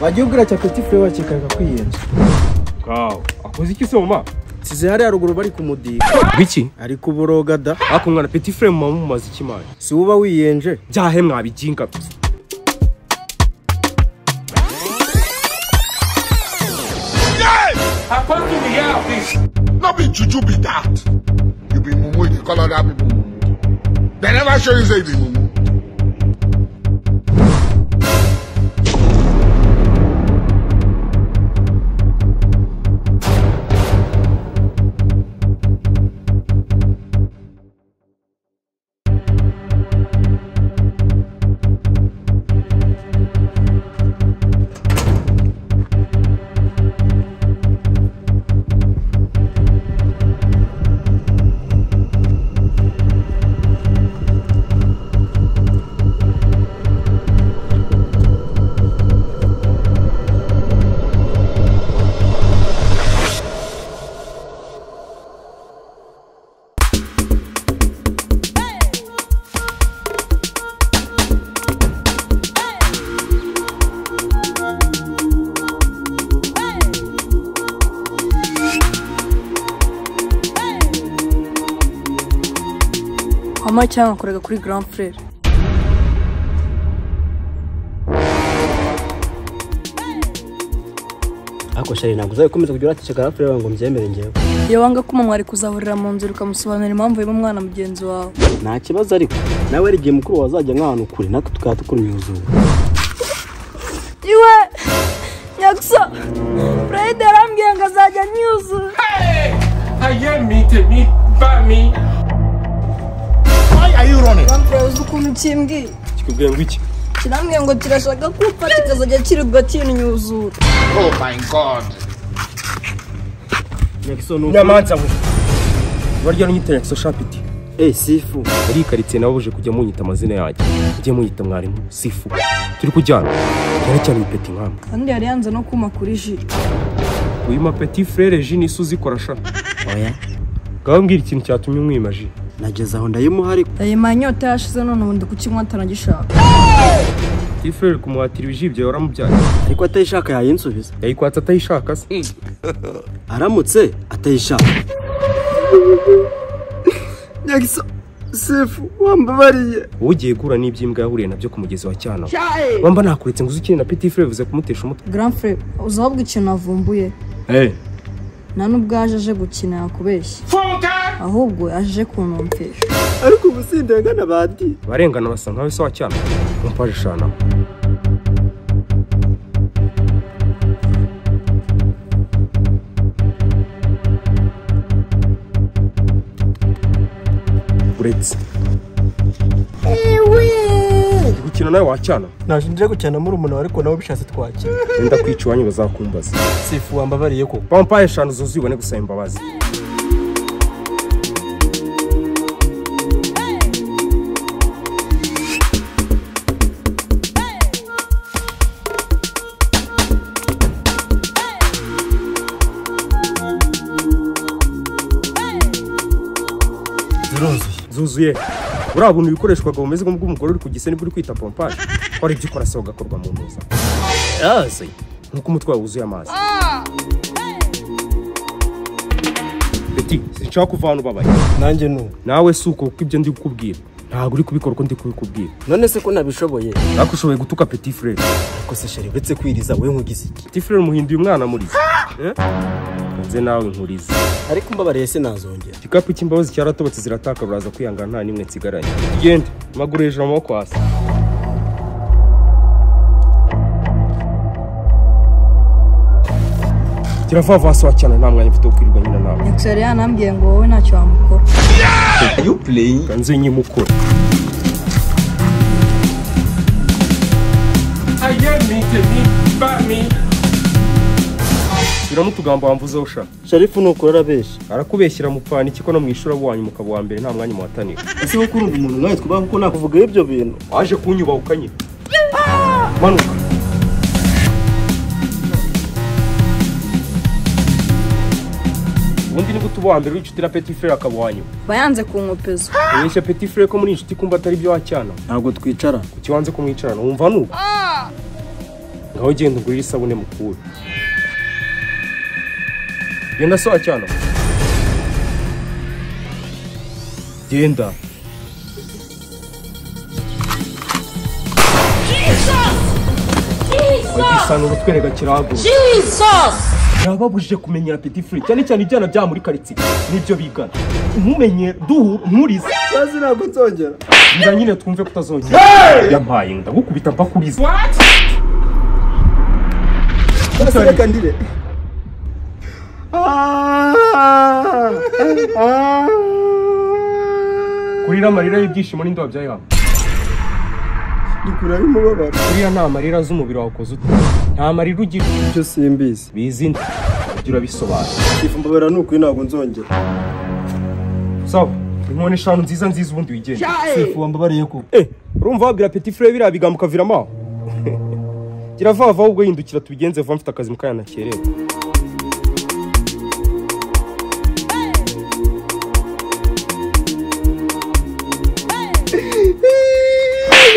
wagiye ubwira cya petit frere wakekaga kwiyenza kawe akoze iki se mama size hariya ruguru bari kumudiga biki? Ari kuboroga da. Ariko mwana petit frere mama mumaze iki manje si uba wiyenje byahe mwabiginga No be juju be that. You be mumu, you call other people mumu. They never show you say you be mumu. Mama cyangwa akoraga kuri grand frere ariko shari ntabwo uzabikomeza kujya uratisha garafure yawe ngo mbyemere ngewe iyo wanga ko mama ari kuzahurira mu nzira ukamusobanurira impamvu y'uwo mwana mugenzi wawe. Nta kibazo ariko. Nawe ari igihe mukuru wazajya nk'ahantu kure natwe tukaba tukura imyuzure. Iwe nyagusa furayide yarambwiye ngo azajya anyuzura ayemite mi ba mi Why are you running? frere uzi ukuntu kimbwiye kikubwiye ngo iki? Kirambwiye ngo kirashaka kumfa kikazajya kirirwa kinyuzura Oh my God. nyamanza ngo barya n'unyita nyakiso shapiti eee sifu. Muri iyi karitsiye nababuje kujya munyita amazina yanjye. Mujye munyita mwarimu sifu. Turi kujyana. Cyane cyane iyi peti nkamba kandi yari yanze no kuma kuri ji uyu ma petit frere ji niso uzikora sha oya. Ngaho mbwira ikintu cyatumye umwima ji nageze aho ndayimuha ariko. Inyota yashize none ubu ndi kukinywa atanagishaka petit frere kumuhatira ibiji byawe waramubyaye. Ariko atayishaka yayinsubiza. Yayikwatse atayishaka se? Aramutse atayishaka. Nyagiso sifu wambabariye. Wowe ugiye guhura n'iby'imbwa yahuriye na byo ku mugezi wa cyana wamba nakuretse ngo uze ukine na petit frere bivuze kumutesha umutwe. Grand frere uzi ahubwo ikintu avumbuye? Hey. nta n'ubwo yaje aje gukina yakubeshya ahubwo yaje kunumvisha ariko ubu sindengana badi barengana basa nkawe se wa cyana mumpaje shana uretse. Gukina nawe wacyana naje nje gukina muri umuntu ariko nawe bishatse twakina wenda kwica iwanyu bazakumbaza. Sifu wambabariye ko pampaye eshanu zuzuye ubone gusaba imbabazi. Zuzuye buriya buntu bikoreshwaga bumeze nk'ubw'umugore uri ku gise ni bwo uri kwita pompaje. Ko ari ibyo ukora se ugakorwa mu ntuza yaze nk'uko umutwe wawe wuzuye amazi. Beti sinshaka kuva hano ubabaye. Nanjye nu. Nawe si uko kuko ibyo ndi kukubwira. Ntabwo uri kubikora uko ndi kubikubwira none se ko nabishoboye? Ariko ushoboye gutuka petit frere ariko se shari uretse kwiriza wowe nkugize iki petit frere umuhinduye umwana muri? Nze nawe nkuriza ariko mbabariye se nazongera igikapu cy'imbabazi cyaratobotse zirataka ruraza kwihangana nta n'imwe nsigaranye. Tugende amaguru hejuru amaboko hasi. Kirava vasi wacyana nta mwanya mfite wo kwirirwa nyina nawe. Yari yanambwiye ngo wowe ntacyo wamukora. Nga nze nyimukora mi ba mi shyiramo utugambo wamvuzeho sha. Sharifu ni ukuri arabeshya arakubeshyira mupfana iki ko no mu ishuri abo wanyu mukaba uwa mbere nta mwanya muhatanira ese ko kurumva umuntu nkawe twubaha kuko nakuvugaho ibyo bintu? Waje kunyubaha ukanyira manuka. Ubundi ni gute uba uwa mbere w'inshuti na petit frere akaba uwa nyuma. Aba yanze kunkopeza ubeshya petit frere ko muri inshuti kumva atari byo wacyana ntabwo twicara. Kuki wanze kumwicarana? Wumva nuko? Ngaho genda ugurire isabune mukuru genda soha cyane genda wagisana ubutwerega kiragura yababujije kumenyera petit frere cyane cyane ibyana bya muri karitsiye ni byo bigana. Ntumenye duhu nturize bazi ntabwo nzongera. Ngira nyine twumve kutazongera. Yampaye ndagukubita mpakuriza reka ndire. Kurira amarira y'ibyishimo n'indobo bya yawe ndikura y'umubabaro kuriya nta marira z'umubiri wawe ukoze ute? Nta marira ugira. Ibyo simbizi. Bizi ujya urabisobanura ifu mbabara ni ukuri ntabwo nzongera. Sawa. Inkoni eshanu nziza nziza ubundi wigenda ifu wambabariye ko eh urumva wabwira petit frere biriya bigambo ukaviramo aho gira vuba vuba ahubwo yindukira tubigenze vuba mfite akazi mu kanya nakerewe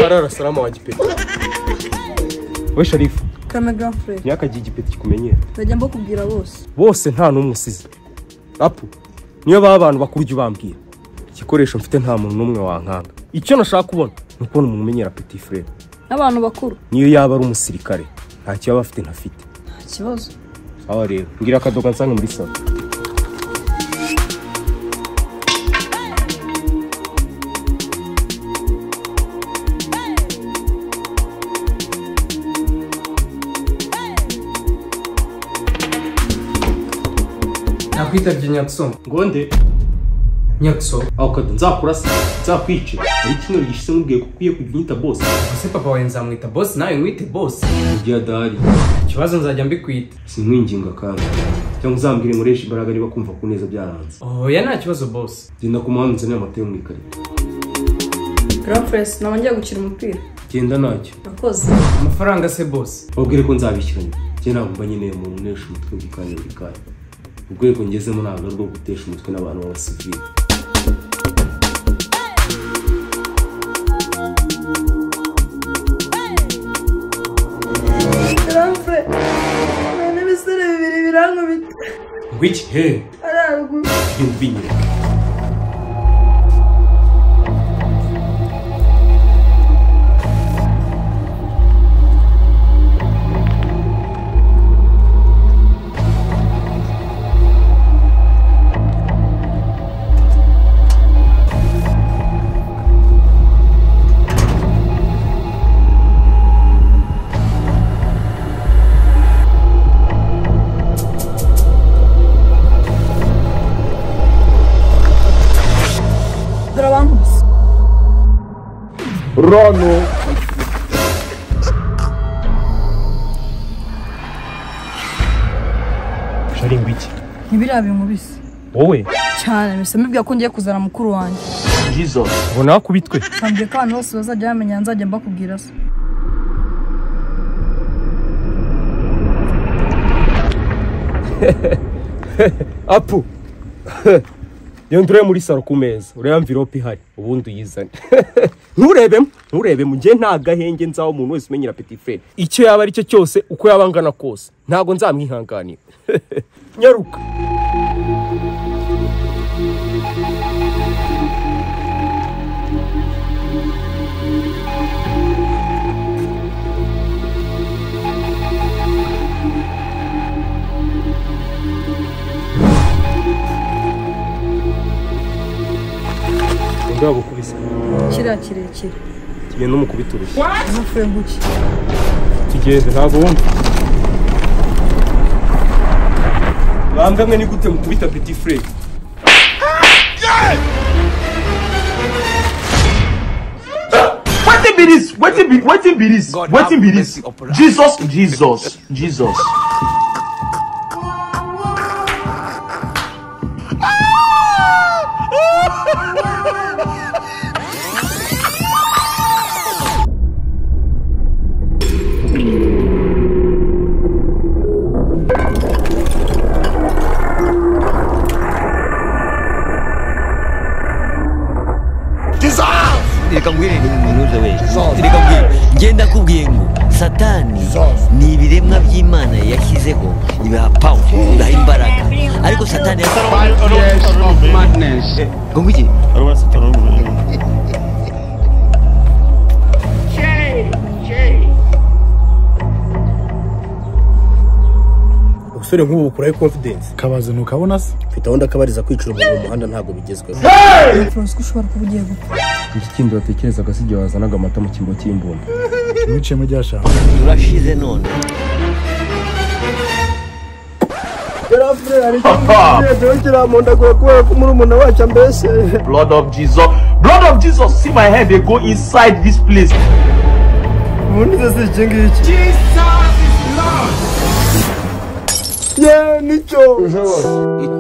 arara salama wa gipeti we sharifu kame gafure ntiyakagiye igipeti kikumenyera nzajya mbakubwira bose bose nta n'umwe usize apu niyo baba abantu bakuru ujya ubambwira igikoresho mfite nta muntu n'umwe wankanga icyo nashaka kubona ni ukubona umuntu umenyera petit frere n'abantu bakuru niyo yaba ari umusirikare nta kiba afite ntafite nta kibazo aho rero mbwira akadoga nsange muri salo nakwitabye nyakisonga ngonde. Nyakisonga aho kado nzakurasa nzakwice hari icyumweru gishize nkubwiye ko ukwiye kujya unyita bose ese papa wawe nzamwita bosi nawe mwite bosi igihe adahari ikibazo nzajya mbikwita sinkwinginga kandi cyangwa uzambwire nkoresha imbaraga niba kumva ku neza byaranze oya nta kibazo bosi genda ku muhanda unzanire amata yo mu ikarito garafuresi naba ngiye gukina umupira genda ntacyo urakoze amafaranga se bosi babwire ko nzabishyuranya njye ntabwo mba nkeneye umuntu unesha umutwe buri kanya buri kanya urwego ngezemo ntabwo urwo gutesha umutwe n'abantu b'abasivili. Garafure n'ibisore bibiri birankubita ngo iki he haruguru genda ubinyereka rono shari ngo iki ntibiriya binkubise wowe? Cyane bisa. Mubwira ko ngiye kuzana mukuru wanjye. Ubona wakubitwe bambwiye ko abantu bose bazajya bamenya nzajya mbakubwira se. Apu. genda urebe muri saro ku meza. Urebe amvirope ihari. Ubundi uyizane. Nturebemo nturebemo njye nta gahenge nzaho umuntu wese umenyera petit frere icyo yaba ari cyo cyose uko yaba angana kose. Ntabwo nzamwihanganira. Nyaruka. bwagukubise não kire tugenda umukubita não ntufuye muito tugende ntabwo wumva bambwe mwe ni gute mukubita peti fure What be this? What be, be this? What be this? Jesus, Jesus, Jesus. Reka mbwire ngenda akubwiye ngo satani ni ibiremwa by'imana yashyizeho ibiha pawa ibiha imbaraga ariko satani ngo ngwiki ubusore nk'ubu bukuraho confidence. Kabaze ntukabona se? Mfite aho ndakabariza umuntu mu muhanda ntabwo bigezweho. Francois ushobora kuba ugiye gupfa. Iki kindi watekerezaga si igihe wazanaga amata mu cyimbo cy'imbunda. Wiciyemo ryashaka turashize none. Ko Blood of Jesus. Blood of Jesus. See my head, they go inside this place. ubundi se si